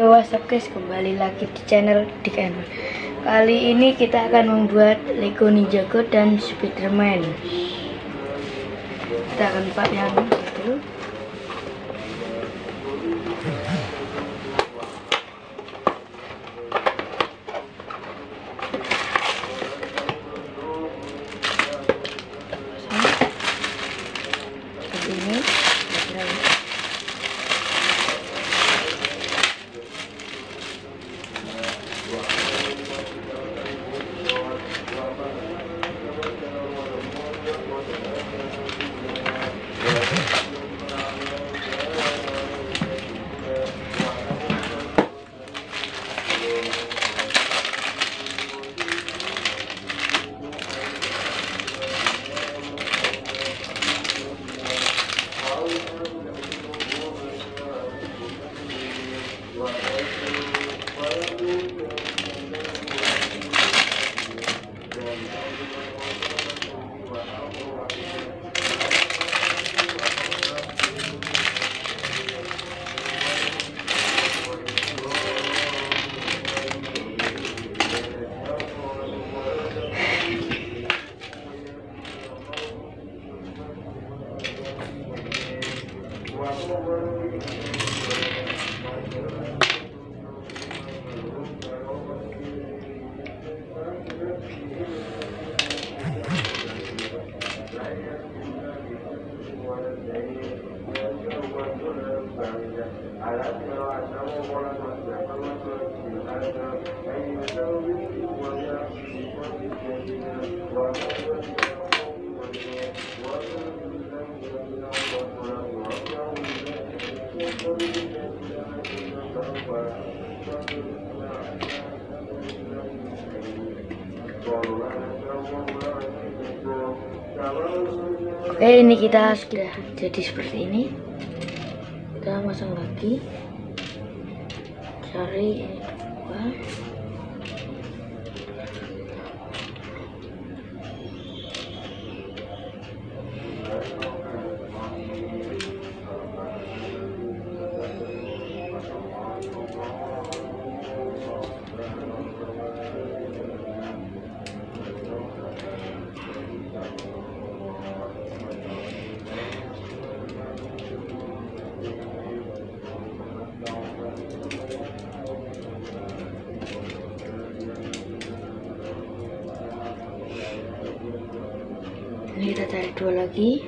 Yo what's up guys, kembali lagi di channel Dikan Kali ini kita akan membuat Lego Ninjago dan Spiderman. Kita akan pakai yang Oke ini kita sudah jadi seperti ini. Kita masang lagi Cari ini Cari dua lagi.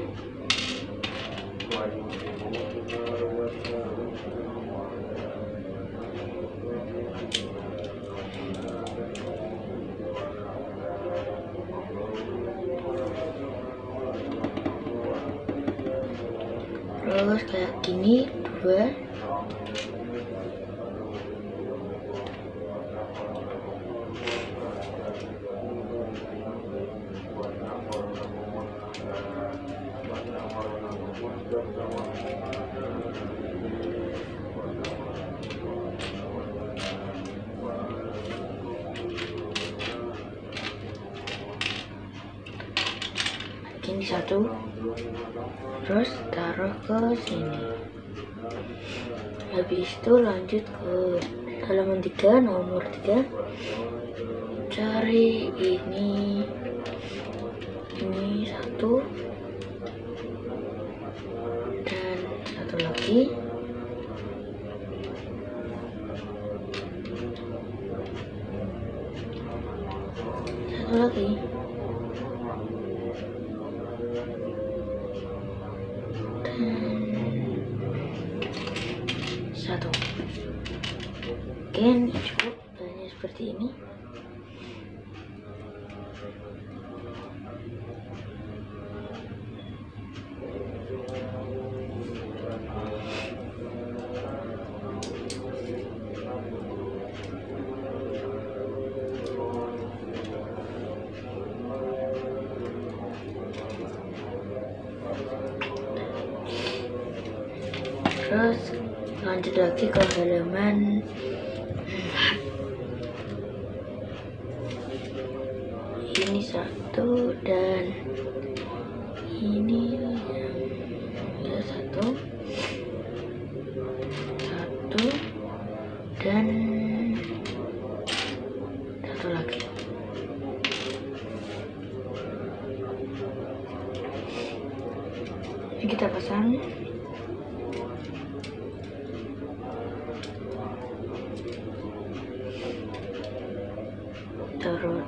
Terus kayak gini dua satu. Terus taruh ke sini. Habis itu lanjut ke halaman tiga nomor tiga. Cari ini. Ini satu. Dan satu lagi lanjut lagi ke halaman. Ini satu dan ini yang ya satu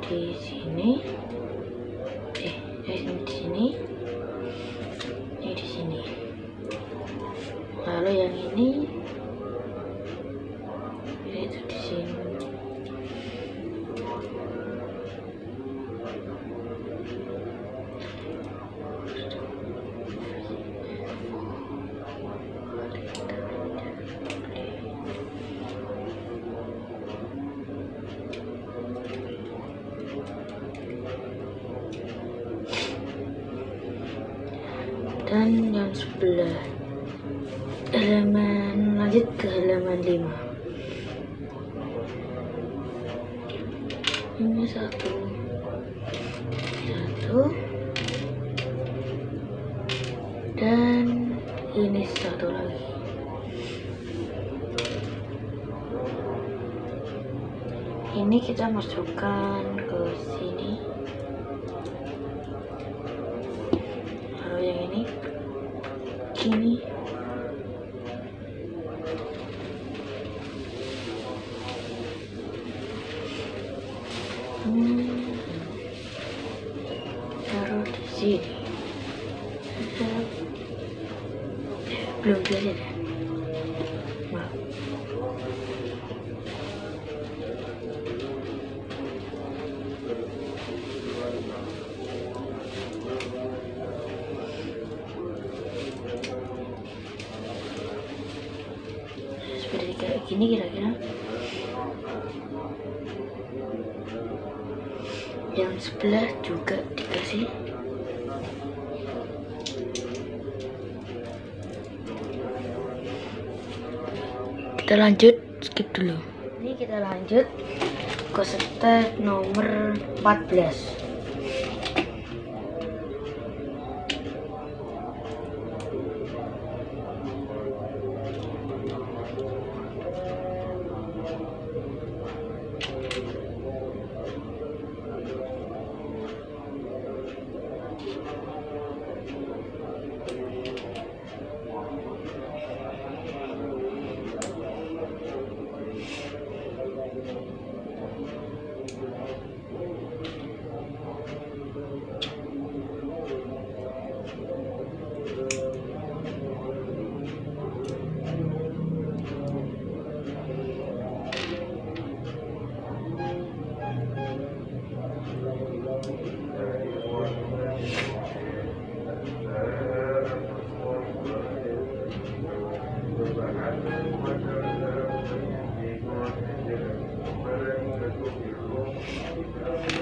di sini sebelah. Halaman lanjut ke halaman 5 ini satu. Satu. Dan ini satu lagi. Ini kita masukkan ke sini di sini belum jadi deh. Seperti kayak gini kira-kira? Yang sebelah juga dikasih kita lanjut skip dulu. Ini kita lanjut ke step nomor 14 Well you're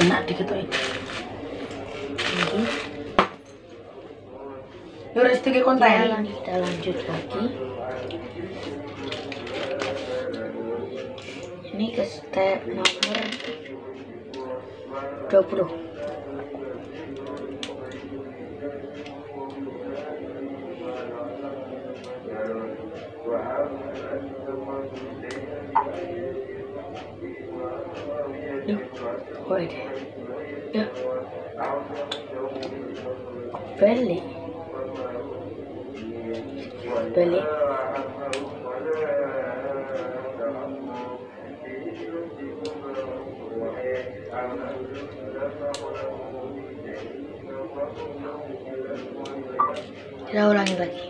enak dikit wae. Ini iki konten. kita, kita lanjut lagi. Ini ke step nomor 20. Wait. No. Belly. Belly. Kita.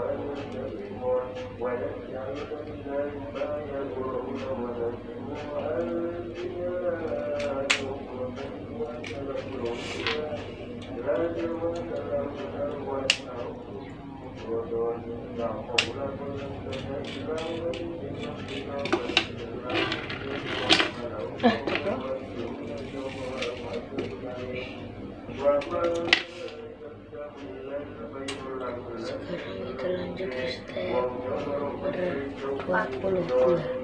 啊！怎么？Kita lanjut ke step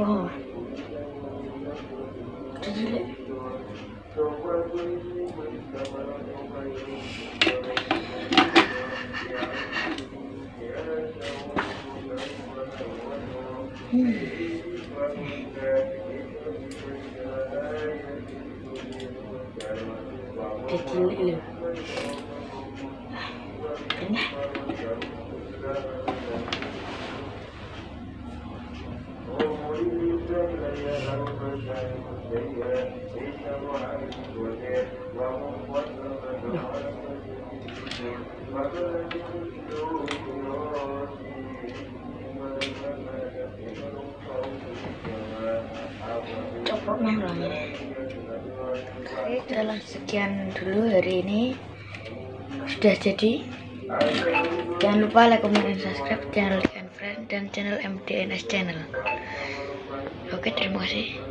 Wow. Really? Cái kia Oke, dalam sekian dulu hari ini sudah jadi. Jangan lupa like, comment, dan subscribe channel and Friend dan channel MDNS Channel. Oke, terima kasih.